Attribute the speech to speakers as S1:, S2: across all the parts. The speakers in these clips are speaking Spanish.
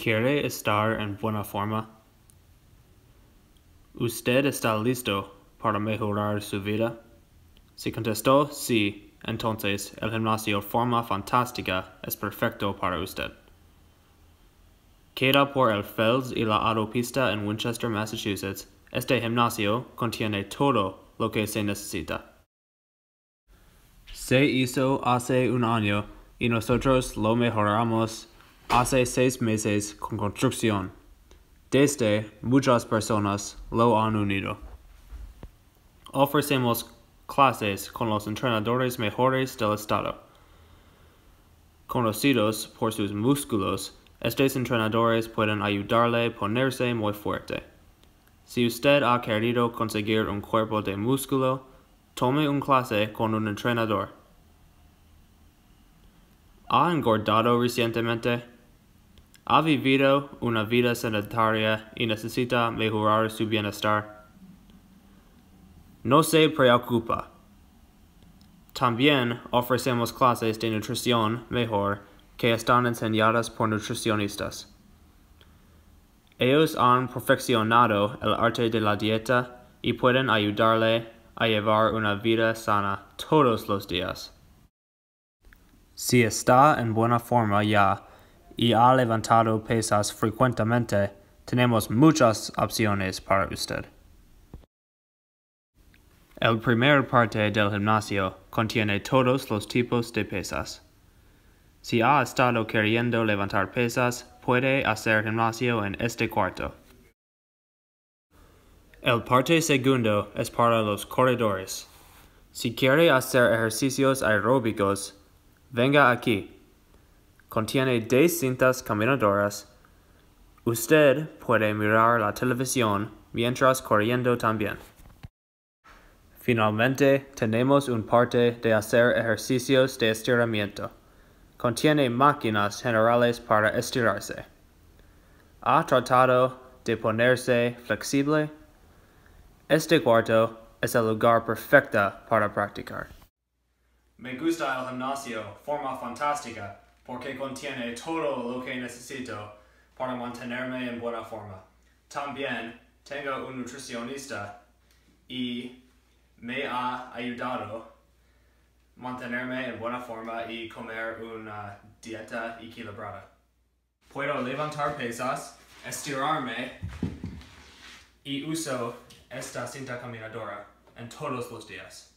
S1: ¿Quiere estar en buena forma? ¿Usted está listo para mejorar su vida? Si contestó sí, entonces el gimnasio Forma Fantástica es perfecto para usted. Queda por el Fells y la autopista en Winchester, Massachusetts. Este gimnasio contiene todo lo que se necesita. Se hizo hace un año y nosotros lo mejoramos hace seis meses con construcción. Desde muchas personas lo han unido. Ofrecemos clases con los entrenadores mejores del estado. Conocidos por sus músculos, estos entrenadores pueden ayudarle a ponerse muy fuerte. Si usted ha querido conseguir un cuerpo de músculo, tome un clase con un entrenador. ¿Ha engordado recientemente? ¿Ha vivido una vida sedentaria y necesita mejorar su bienestar? No se preocupa. También ofrecemos clases de nutrición mejor que están enseñadas por nutricionistas. Ellos han perfeccionado el arte de la dieta y pueden ayudarle a llevar una vida sana todos los días. Si está en buena forma ya y ha levantado pesas frecuentemente, tenemos muchas opciones para usted. El primer parte del gimnasio contiene todos los tipos de pesas. Si ha estado queriendo levantar pesas, puede hacer gimnasio en este cuarto. El parte segundo es para los corredores. Si quiere hacer ejercicios aeróbicos, Venga aquí. Contiene 10 cintas caminadoras. Usted puede mirar la televisión mientras corriendo también. Finalmente, tenemos un parte de hacer ejercicios de estiramiento. Contiene máquinas generales para estirarse. ¿Ha tratado de ponerse flexible? Este cuarto es el lugar perfecto para practicar. Me gusta el gimnasio, forma fantástica, porque contiene todo lo que necesito para mantenerme en buena forma. También tengo un nutricionista y me ha ayudado mantenerme en buena forma y comer una dieta equilibrada. Puedo levantar pesas, estirarme y uso esta cinta caminadora en todos los días.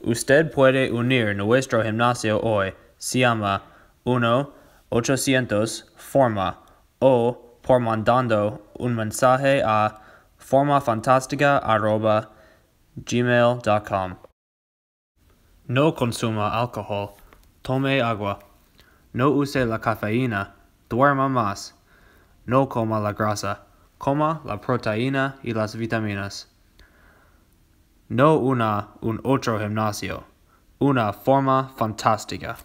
S1: Usted puede unir nuestro gimnasio hoy. Se llama 1-800-FORMA o por mandando un mensaje a formafantastica.gmail.com. No consuma alcohol. Tome agua. No use la cafeína. Duerma más. No coma la grasa. Coma la proteína y las vitaminas. No una un otro gimnasio, una forma fantástica.